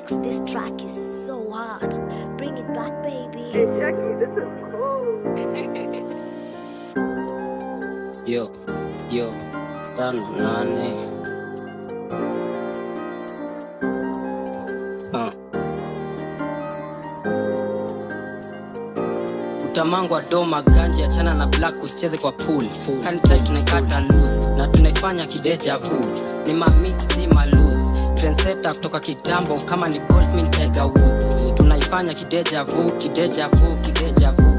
mix. This track is so hot. Bring it back, baby. Hey, Jackie, this is cool. Yo, yo, tano nane. Uh. Utamangwa doma ganji achana na black usicheze kwa pool kanitai tunaikata lose na tunaifanya kideja vu ni mamix si trendsetter kutoka kitambo kama ni goldmin Tiger Woods. Tunaifanya kideja vu kideja vu kideja vu.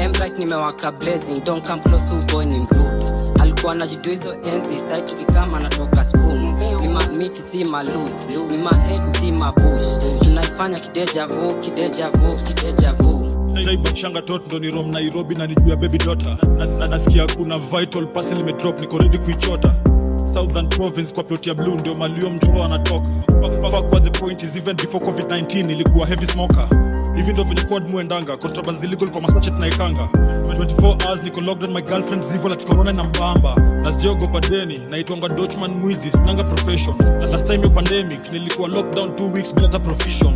Embright nimewaka blazing don't come close to boy ni mrude alikuwa najidu hizo enzi sai tukikama natoka spoon. Mima miti si malus mima head si mabush tunaifanya kideja vu kideja vu kideja vu. Shanga tot ndo ni rom nairobi na nijua baby dota na, na, nasikia kuna vital pasi limetrop niko redi kuichota southern province kwa plot ya blue ndio malio mjuro anatoka fuck what the point is even before covid-19 ilikuwa heavy smoker hivi ndo venye ford muendanga contrabands illegal kwa na ikanga 24 hours niko locked on my girlfriend zivo la corona na mbamba na sijaogopa deni naitwanga dochman mwizi sinanga profession last time yo pandemic nilikuwa lockdown 2 weeks bila hata profession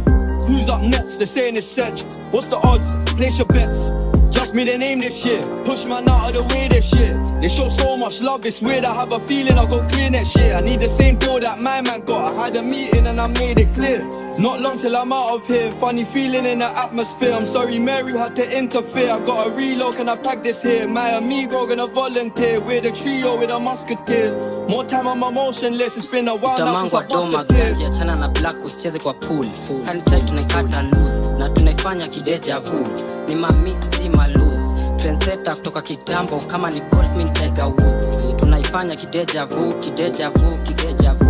Who's up next? They're saying it's Sedge. What's the odds? Place your bets. Just me the name this year. Push man out of the way this year. They show so much love, it's weird. I have a feeling I'll go clear next year. I need the same dough that my man got. I had a meeting and I made it clear. Not long till I'm out of here. Funny feeling in the atmosphere. I'm sorry, Mary had to interfere. I got a reload, can I pack this here? My amigo gonna volunteer. We're the trio with the musketeers. More time on my motionless. It's been a while now since I busted tears. achana na black usicheze kwa pool kanitai tunaikata loose na tunaifanya kideja vu ni mamix si malose trendsetter kutoka kitambo kama ni Goldman Tiger Woods tunaifanya kideja vu kideja vu kideja vu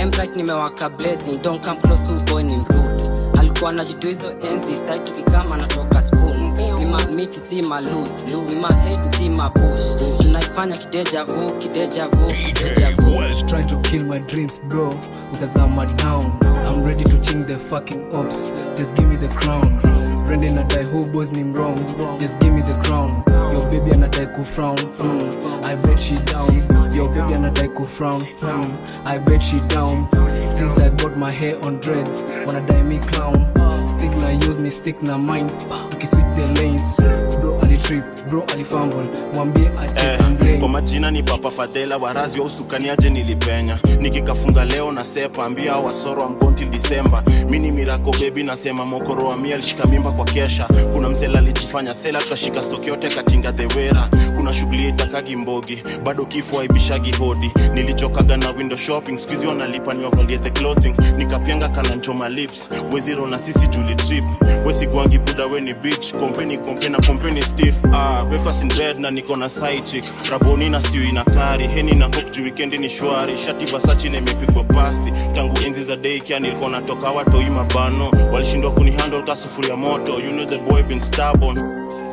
Embright nimewaka blazing don't come close to boy ni mrude alikuwa na jitu hizo enzi sai tukikama natoka spoon We ma meet si ma lose We ma hate si mabush tunaifanya kideja vu kideja vu kideja vu Try to kill my dreams, bro. Utazama down. I'm ready to ching the fucking ops. Just give me the crown. Brendan anadai who boys ni wrong. Just give me the crown. Your baby anadai ku frown. Hmm. I bet she down. Your baby anadai ku frown. Hmm. I bet she down. Since I got my hair on dreads, wanadai me clown. Use stick na mine. Tukiswitch the lanes. Bro alitrip, bro alifumble. Mwambie ache Eh, kwa majina ni papa fadhela warazi wa ustukaniaje nilipenya. Nikikafunga leo na sepa ambia wasoro amgonti disemba. Mini mirako bebi nasema mokoro wa mia alishika mimba kwa kesha. Kuna msela alijifanya sela kashika stoki yote katinga dhewera kuna shughuli itakagi mbogi bado kifo aibishagi hodi. Nilichokaga na window shopping skuizi wanalipa niwavalie the clothing. Nikapyenga kananchoma lips weziro na sisi juli trip wesigwangi buda weni beach kompeni kompe na kompeni stiff. Ah, breakfast in bed na niko na side chick. Raboni na stew ina kari. Heni na hope juu weekend ni shwari. Shati Versace imepigwa pasi. Tangu enzi za daycare nilikuwa natoka watoi mabano. Walishindwa kunihandle ka sufuria moto. You know the boy been stubborn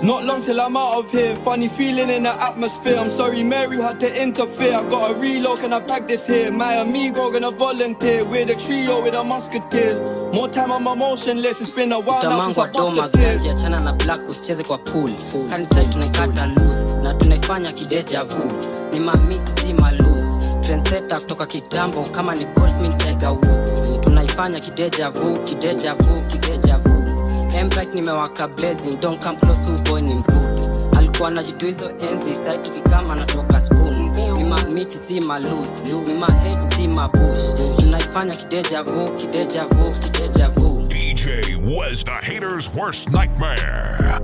Not long till I'm out of here. Funny feeling in the atmosphere. I'm sorry, Mary had to interfere. I got a reload, can I pack this here? My amigo gonna volunteer. We're the trio with the musketeers. More time on my motionless. It's been a while now since I busted tears. achana na black usicheze kwa pool kanitai tunaikata loose na tunaifanya kideja vu ni mamix si malose trendsetter kutoka kitambo kama ni Goldman Tiger Woods tunaifanya kideja vu kideja vu kideja vu Embright nimewaka blazing. Don't come close who boy ni mrude alikuwa najidu hizo enzi sai tukikama natoka spoon. Ni mamiti si malose ni mahead si mabush tunaifanya kideja vu kideja vu kideja vu. DJ was the hater's worst nightmare.